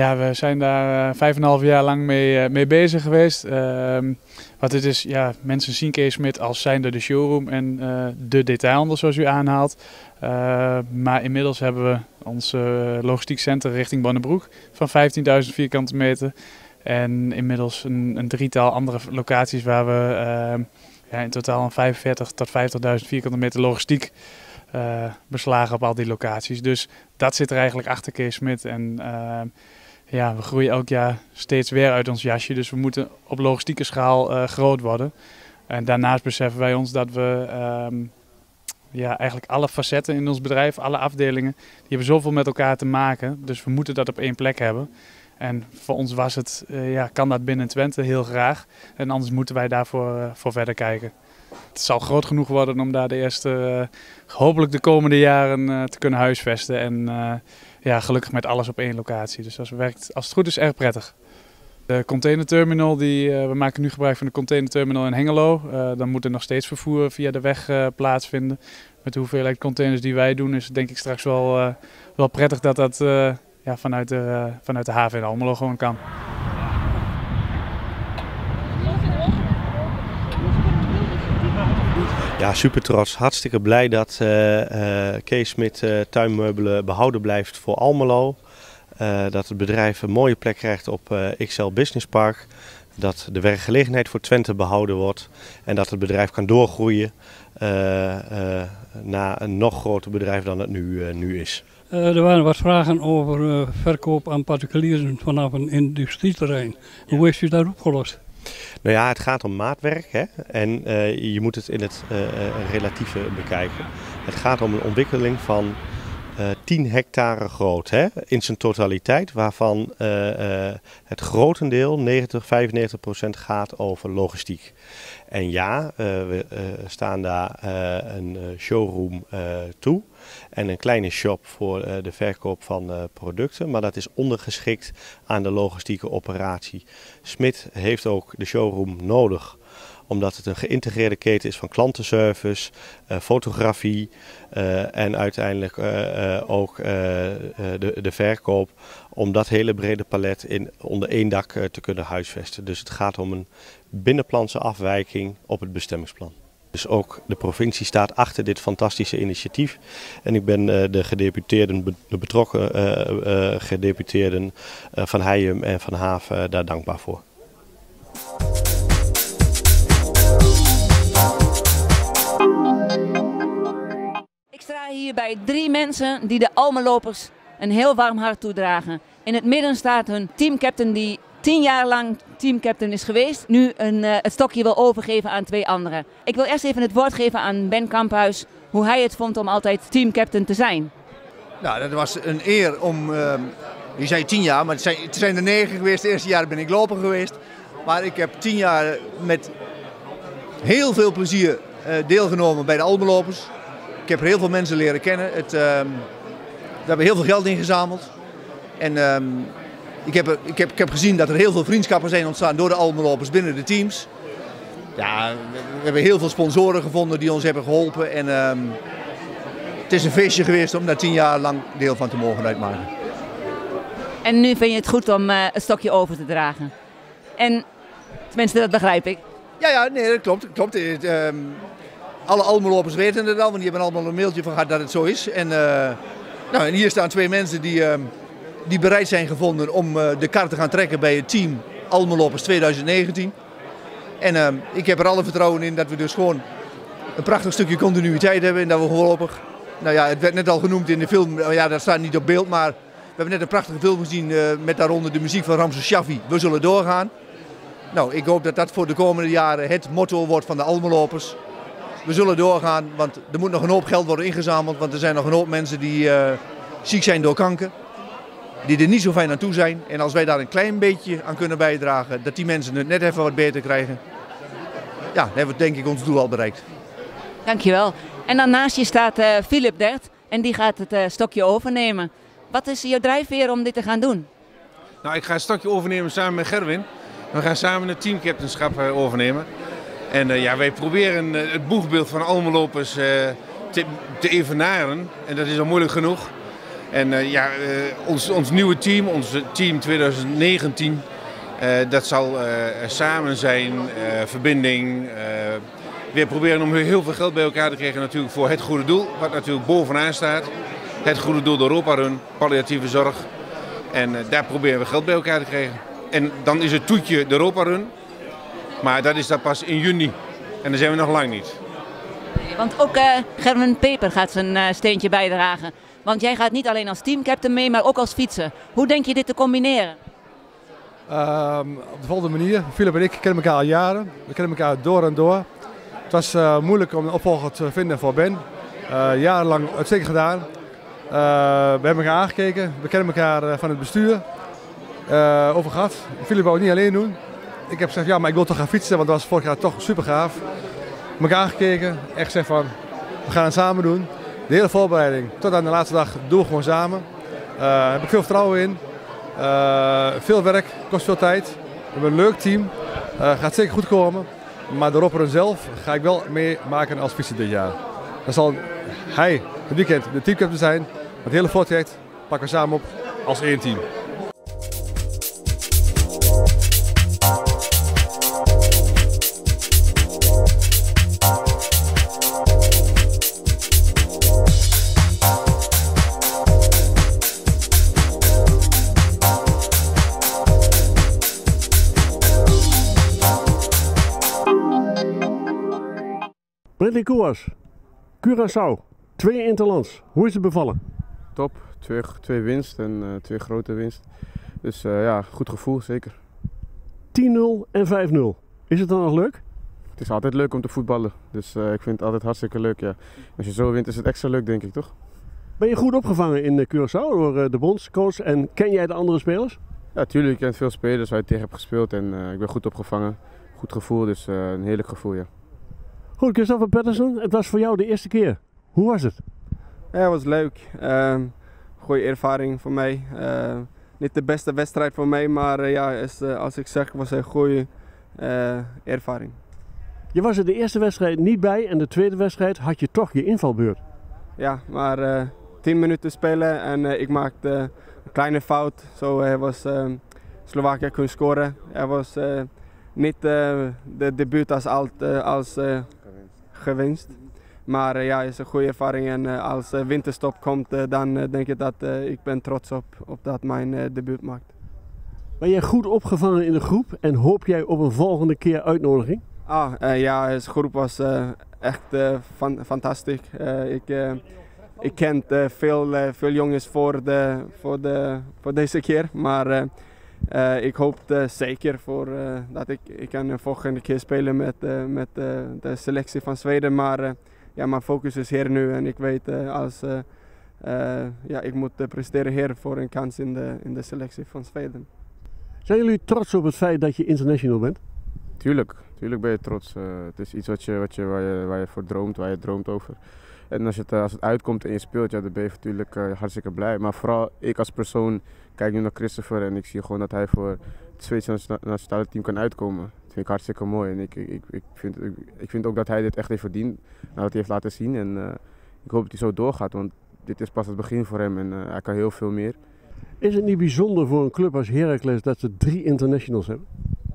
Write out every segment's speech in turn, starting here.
Ja, we zijn daar eh, vijf en half jaar lang mee, mee bezig geweest. Ehm, wat het is, ja, mensen zien Kees Smit als zijnde de showroom en de detailhandel zoals u aanhaalt. maar inmiddels hebben we ons logistiek centrum richting Bonnebroek van 15.000 vierkante meter. En inmiddels een, een drietal andere locaties waar we ehm, ja, in totaal een 45 tot 50.000 vierkante meter logistiek uh, beslagen op al die locaties. Dus dat zit er eigenlijk achter Kees Smit. En ja, we groeien elk jaar steeds weer uit ons jasje. Dus we moeten op logistieke schaal uh, groot worden. En daarnaast beseffen wij ons dat we uh, ja, eigenlijk alle facetten in ons bedrijf, alle afdelingen, die hebben zoveel met elkaar te maken. Dus we moeten dat op één plek hebben. En voor ons was het, uh, ja, kan dat binnen Twente heel graag. En anders moeten wij daarvoor uh, voor verder kijken. Het zal groot genoeg worden om daar de eerste, uh, hopelijk de komende jaren te kunnen huisvesten. En ja, gelukkig met alles op één locatie. Dus werkt als het goed is erg prettig. De containerterminal, die, we maken nu gebruik van de containerterminal in Hengelo. dan moet er nog steeds vervoer via de weg plaatsvinden. Met de hoeveelheid containers die wij doen is denk ik straks wel, wel prettig dat dat ja, vanuit, de, vanuit de haven in Almelo gewoon kan. Ja, super trots. Hartstikke blij dat uh, uh, Kees Smit uh, tuinmeubelen behouden blijft voor Almelo. dat het bedrijf een mooie plek krijgt op XL Business Park. Dat de werkgelegenheid voor Twente behouden wordt. En dat het bedrijf kan doorgroeien naar een nog groter bedrijf dan het nu, nu is. Er waren wat vragen over verkoop aan particulieren vanaf een industrieterrein. Ja. Hoe is u daar opgelost? Nou ja, het gaat om maatwerk hè? en uh, je moet het in het relatieve bekijken. Het gaat om een ontwikkeling van 10 hectare groot hè? in zijn totaliteit, waarvan het grotendeel, 90, 95 procent, gaat over logistiek. En ja, we staan daar een showroom toe en een kleine shop voor uh, de verkoop van uh, producten. Maar dat is ondergeschikt aan de logistieke operatie. Smit heeft ook de showroom nodig omdat het een geïntegreerde keten is van klantenservice, uh, fotografie en uiteindelijk ook de, de, verkoop. Om dat hele brede palet in, onder één dak te kunnen huisvesten. Dus het gaat om een binnenplanse afwijking op het bestemmingsplan. Dus ook de provincie staat achter dit fantastische initiatief. En ik ben uh, de gedeputeerden, de betrokken uh, uh, gedeputeerden van Heijum en van Haven daar dankbaar voor. Ik sta hier bij drie mensen die de Almelopers een heel warm hart toedragen. In het midden staat hun teamcaptain die tien jaar lang teamcaptain is geweest, nu een, uh, het stokje wil overgeven aan twee anderen. Ik wil eerst even het woord geven aan Ben Kamphuis, hoe hij het vond om altijd teamcaptain te zijn. Nou, dat was een eer om, uh, je zei tien jaar, maar het zijn, het er negen geweest. Het eerste jaar ben ik loper geweest. Maar ik heb tien jaar met heel veel plezier uh, deelgenomen bij de Almelopers. Ik heb heel veel mensen leren kennen. Het, uh, we hebben heel veel geld ingezameld. En ehm, ik heb, ik, heb, ik heb gezien dat er heel veel vriendschappen zijn ontstaan door de Almelopers binnen de teams. Ja, we hebben heel veel sponsoren gevonden die ons hebben geholpen. En um, het is een feestje geweest om daar tien jaar lang deel van te mogen uitmaken. En nu vind je het goed om uh, een stokje over te dragen. En tenminste, dat begrijp ik. Ja, ja nee, dat klopt. Dat klopt. Het, um, alle Almelopers weten het al, want die hebben allemaal een mailtje van gehad dat het zo is. En, uh, nou, en hier staan twee mensen die... Um, die bereid zijn gevonden om uh, de kar te gaan trekken bij het team Almelopers 2019. En uh, ik heb er alle vertrouwen in dat we dus gewoon een prachtig stukje continuïteit hebben en dat we voorlopig, nou ja, het werd net al genoemd in de film, ja dat staat niet op beeld, maar we hebben net een prachtige film gezien met daaronder de muziek van Ramses Shaffi, We zullen doorgaan. Nou, ik hoop dat dat voor de komende jaren het motto wordt van de Almelopers. We zullen doorgaan, want er moet nog een hoop geld worden ingezameld, want er zijn nog een hoop mensen die ziek zijn door kanker die er niet zo fijn aan toe zijn. En als wij daar een klein beetje aan kunnen bijdragen, dat die mensen het net even wat beter krijgen. Ja, dan hebben we denk ik ons doel al bereikt. Dankjewel. En dan naast je staat uh, Philip Dert en die gaat het uh, stokje overnemen. Wat is jouw drijfveer om dit te gaan doen? Nou, ik ga het stokje overnemen samen met Gerwin. We gaan samen het teamcaptainschap uh, overnemen. En ja, wij proberen het boegbeeld van Almelopers te, te evenaren. En dat is al moeilijk genoeg. En uh, ja, ons, ons nieuwe team, ons team 2019, dat zal samen zijn, verbinding. weer proberen om heel veel geld bij elkaar te krijgen natuurlijk voor het goede doel, wat natuurlijk bovenaan staat. Het goede doel de Europa Run, palliatieve zorg. En daar proberen we geld bij elkaar te krijgen. En dan is het toetje de Europa Run. Maar dat is dat pas in juni. En dan zijn we nog lang niet. Want ook uh, Gerben Peper gaat zijn steentje bijdragen. Want jij gaat niet alleen als teamcaptain mee, maar ook als fietser. Hoe denk je dit te combineren? Uh, op de volgende manier. Philip en ik kennen elkaar al jaren. We kennen elkaar door en door. Het was uh, moeilijk om een opvolger te vinden voor Ben. jarenlang uitstekend gedaan. we hebben elkaar aangekeken. We kennen elkaar van het bestuur. over gehad. Philip wou het niet alleen doen. Ik heb gezegd, ja, maar ik wil toch gaan fietsen, want dat was vorig jaar toch super gaaf elkaar gekeken. Echt gezegd van, we gaan het samen doen. De hele voorbereiding tot aan de laatste dag doen we gewoon samen. Daar uh, heb ik veel vertrouwen in. Uh, veel werk, kost veel tijd. We hebben een leuk team. Uh, gaat zeker goed komen. Maar de Ropperen zelf ga ik wel meemaken als fietser dit jaar. Dan zal hij het weekend de teamcaptain zijn. Het hele voortraject pakken we samen op als één team. Bradley Koers, Curaçao, twee interlands. Hoe is het bevallen? Top, twee, twee winst en uh, twee grote winst. Dus uh, ja, goed gevoel, zeker. 10-0 en 5-0. Is het dan nog leuk? Het is altijd leuk om te voetballen. Dus uh, ik vind het altijd hartstikke leuk. Ja. Als je zo wint is het extra leuk, denk ik, toch? Ben je goed opgevangen in Curaçao door de bondscoach en ken jij de andere spelers? Ja, tuurlijk. Ik ken veel spelers waar ik tegen heb gespeeld en ik ben goed opgevangen. Goed gevoel, dus een heerlijk gevoel, ja. Goed, Christopher Patterson, het was voor jou de eerste keer. Hoe was het? Ja, het was leuk. Uh, goede ervaring voor mij. Uh, niet de beste wedstrijd voor mij, maar uh, ja, is, uh, als ik zeg, was een goede ervaring. Je was er de eerste wedstrijd niet bij en de tweede wedstrijd had je toch je invalbeurt. Ja, maar 10 minuten spelen en ik maakte een kleine fout. Zo uh, was Slovakia kunnen scoren. Er was niet de debuut als, als gewenst. Maar ja, het is een goede ervaring en als de winterstop komt, dan denk ik dat ik ben trots op, op dat mijn debuut maakt. Ben jij goed opgevangen in de groep en hoop jij op een volgende keer uitnodiging? Ah, uh, ja, de groep was uh, echt uh, fan fantastisch. ik, ik ken veel, veel jongens voor, de, voor, de, voor deze keer, maar ik hoop zeker voor, dat ik, ik kan volgende keer spelen met, met de selectie van Zweden. Maar ja, mijn focus is hier nu en ik weet als ja, ik moet presteren hier voor een kans in de, in de selectie van Zweden. Zijn jullie trots op het feit dat je international bent? Tuurlijk, tuurlijk ben je trots. Uh, het is iets wat je, wat je, waar, je, waar je voor droomt, waar je droomt over. En als het, als het uitkomt en je speelt, ja, dan ben je natuurlijk uh, hartstikke blij. Maar vooral ik als persoon kijk nu naar Christopher en ik zie gewoon dat hij voor het Zweedse nationale team kan uitkomen. Dat vind ik hartstikke mooi. En ik, ik, ik, vind, ik, ik vind ook dat hij dit echt heeft verdiend, nadat hij heeft laten zien. En uh, ik hoop dat hij zo doorgaat, want dit is pas het begin voor hem en hij kan heel veel meer. Is het niet bijzonder voor een club als Heracles dat ze drie internationals hebben?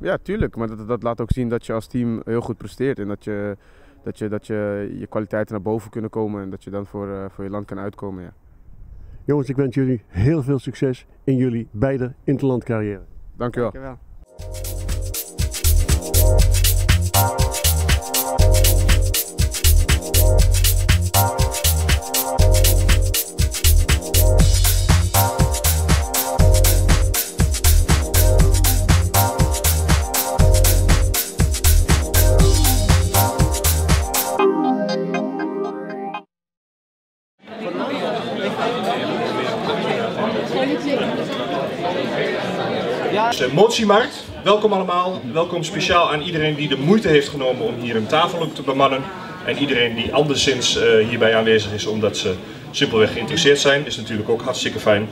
Ja, tuurlijk. Maar dat, dat laat ook zien dat je als team heel goed presteert. En dat je, dat je, dat je, je kwaliteiten naar boven kunnen komen. En dat je dan voor, uh, voor je land kan uitkomen. Ja. Jongens, ik wens jullie heel veel succes in jullie beide interlandcarrière. Dank je wel. Motiemarkt. Welkom allemaal. Welkom speciaal aan iedereen die de moeite heeft genomen om hier een tafel te bemannen. En iedereen die anderszins uh, hierbij aanwezig is omdat ze simpelweg geïnteresseerd zijn. Is natuurlijk ook hartstikke fijn.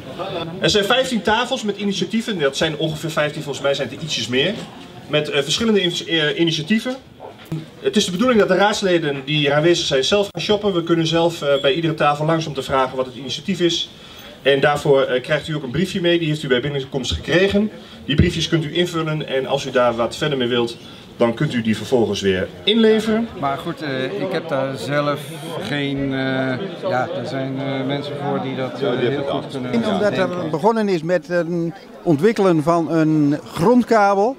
Er zijn 15 tafels met initiatieven. Dat zijn ongeveer 15, volgens mij zijn het er ietsjes meer. Met uh, verschillende uh, initiatieven. Het is de bedoeling dat de raadsleden die hier aanwezig zijn zelf gaan shoppen. We kunnen zelf bij iedere tafel langs om te vragen wat het initiatief is. En daarvoor eh, krijgt u ook een briefje mee, die heeft u bij binnenkomst gekregen. Die briefjes kunt u invullen en als u daar wat verder mee wilt, dan kunt u die vervolgens weer inleveren. Maar goed, uh, ik heb daar zelf geen. Uh, ja, er zijn uh, mensen voor die dat heel goed kunnen. En omdat er begonnen is met het ontwikkelen van een grondkabel,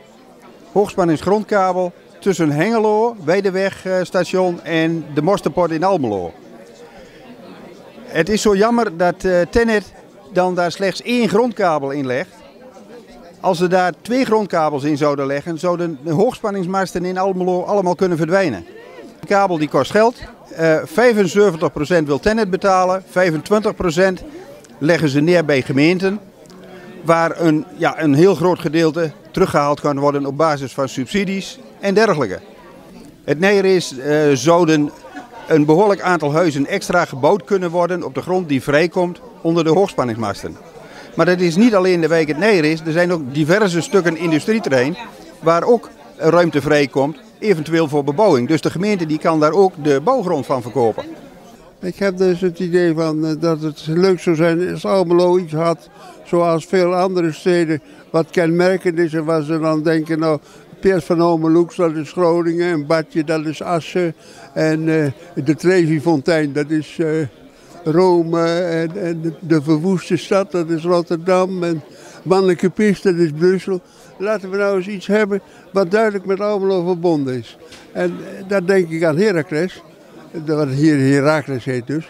hoogspanningsgrondkabel, tussen Hengelo, Weidewegstation en de Mosterport in Almelo. Het is zo jammer dat Tennet dan daar slechts één grondkabel in legt. Als ze daar twee grondkabels in zouden leggen, zouden de hoogspanningsmasten in Almelo allemaal kunnen verdwijnen. De kabel die kost geld. Uh, 75% wil Tennet betalen, 25% leggen ze neer bij gemeenten. Waar een, ja, een heel groot gedeelte teruggehaald kan worden op basis van subsidies en dergelijke. Het neer is, uh, zouden een behoorlijk aantal huizen extra gebouwd kunnen worden op de grond die vrijkomt onder de hoogspanningsmasten. Maar dat is niet alleen de wijk het Neer is. Er zijn ook diverse stukken industrieterrein waar ook ruimte vrijkomt, eventueel voor bebouwing. Dus de gemeente die kan daar ook de bouwgrond van verkopen. Ik heb dus het idee van eh, dat het leuk zou zijn als Almelo iets had, zoals veel andere steden, wat kenmerkend is en waar ze dan denken, nou, Piers van Omeloeks, dat is Groningen, en Badje, dat is Assen, en uh, de Trevi-fontein, dat is uh, Rome en, en, de verwoeste stad, dat is Rotterdam. En Mannelijke Piste, dat is Brussel. Laten we nou eens iets hebben wat duidelijk met Almelo verbonden is. En daar denk ik aan Heracles, wat hier Heracles heet dus.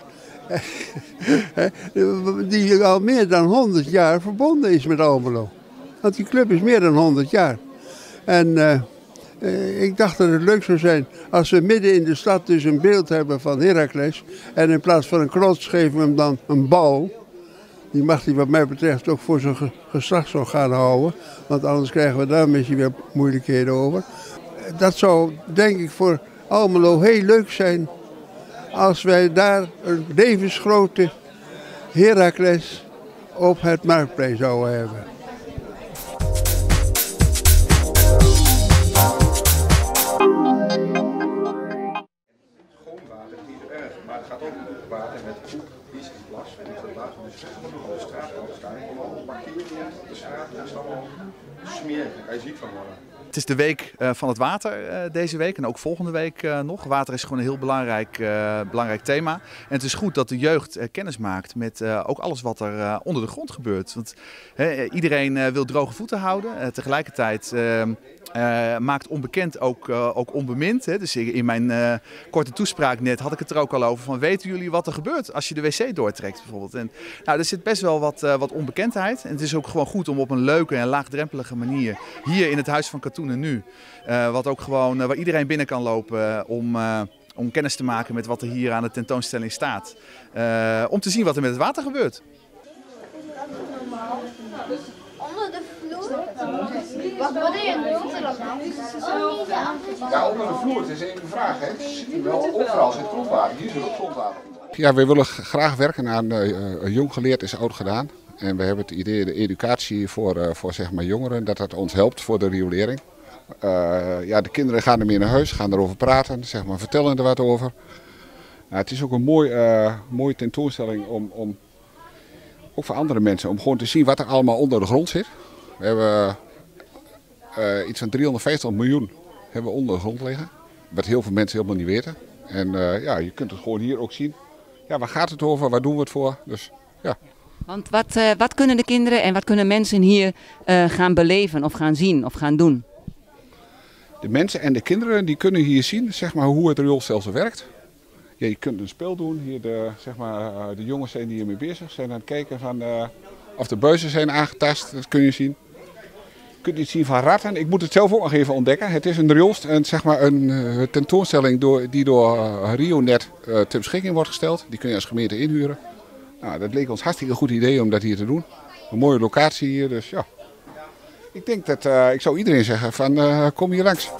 die al meer dan 100 jaar verbonden is met Almelo. Want die club is meer dan 100 jaar. En... Uh, ik dacht dat het leuk zou zijn als we midden in de stad dus een beeld hebben van Heracles. En in plaats van een klots geven we hem dan een bal. Die mag hij wat mij betreft ook voor zijn geslachtsorgaan houden. Want anders krijgen we daar misschien weer moeilijkheden over. Dat zou denk ik voor Almelo heel leuk zijn als wij daar een levensgrote Heracles op het marktplein zouden hebben. De week uh, van het water uh, deze week en ook volgende week uh, nog. Water is gewoon een heel belangrijk, belangrijk thema. En het is goed dat de jeugd kennis maakt met ook alles wat er onder de grond gebeurt. Want iedereen wil droge voeten houden. tegelijkertijd ehm, maakt onbekend ook, ook onbemind. Hè. Dus in mijn korte toespraak net had ik het er ook al over van weten jullie wat er gebeurt als je de wc doortrekt bijvoorbeeld. En, nou, er zit best wel wat, wat onbekendheid en het is ook gewoon goed om op een leuke en laagdrempelige manier hier in het Huis van Katoenen nu, wat ook gewoon, waar iedereen binnen kan lopen om om kennis te maken met wat er hier aan de tentoonstelling staat. om te zien wat er met het water gebeurt. Wat bedoel je? Ja, onder de vloer, het is één vraag. Hè. Wel overal zit grondwater. Hier zit ook grondwater. Ja, wij willen graag werken aan uh, jong geleerd is oud gedaan. En we hebben het idee, de educatie voor, uh, voor zeg maar jongeren, dat dat ons helpt voor de riolering. Uh, ja, de kinderen gaan ermee naar huis, gaan erover praten, zeg maar, vertellen er wat over. Nou, het is ook een mooi, mooie tentoonstelling om, om, ook voor andere mensen, om gewoon te zien wat er allemaal onder de grond zit. We hebben uh, iets van 350 miljoen hebben onder de grond liggen. Wat heel veel mensen helemaal niet weten. En ja, je kunt het gewoon hier ook zien. Ja, waar gaat het over? Waar doen we het voor? Dus ja. Want wat, wat kunnen de kinderen en wat kunnen mensen hier gaan beleven of gaan zien of gaan doen? De mensen en de kinderen die kunnen hier zien zeg maar, hoe het rioolstelsel werkt. Ja, je kunt een spel doen. Hier de, zeg maar, de jongens zijn hiermee bezig. Zijn aan het kijken van, of de buizen zijn aangetast. Dat kun je zien kunt iets zien van ratten. Ik moet het zelf ook nog even ontdekken. Het is een rioolst, en zeg maar een uh, tentoonstelling door, die door RioNet uh, ter beschikking wordt gesteld. Die kun je als gemeente inhuren. Nou, dat leek ons hartstikke goed idee om dat hier te doen. Een mooie locatie hier, dus ja. Ik denk dat, ik zou iedereen zeggen van kom hier langs.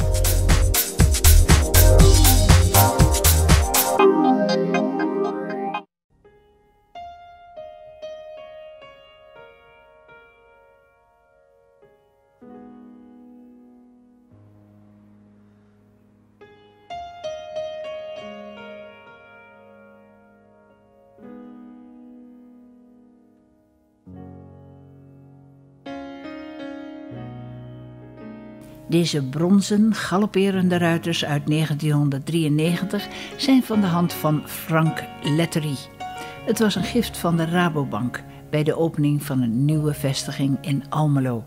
Deze bronzen galopperende ruiters uit 1993 zijn van de hand van Frank Lettery. Het was een gift van de Rabobank bij de opening van een nieuwe vestiging in Almelo.